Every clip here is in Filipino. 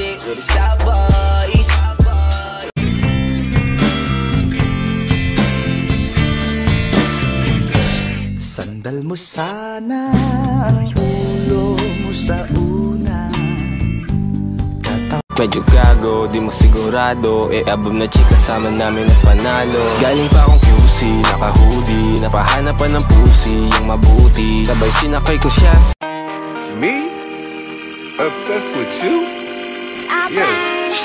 shit with the South Boys. Sandal mo sana ang ulo mo sa una Medyo gago, di mo sigurado Eh above na chika kasama namin na panalo Galing pa akong QC, naka-hoodie Napahanapan ng pussy, yung mabuti Sabay sinakay ko siya Me? Obsessed with you? Yes.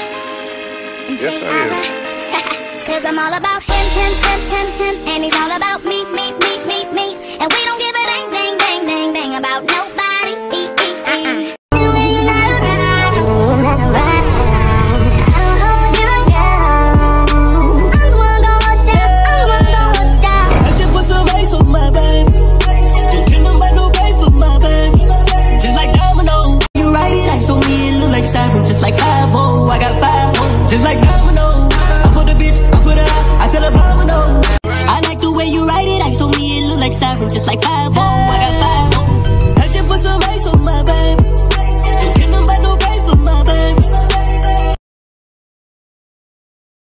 Yes, I am. Cause I'm all about him, him, him, him, him. And he's all about me, me, me, me, me. And we don't like domino. I put a bitch, I put a, I out, I tell her domino. I like the way you write it, I show me it look like siren, just like 5 -0. I got 5 -0.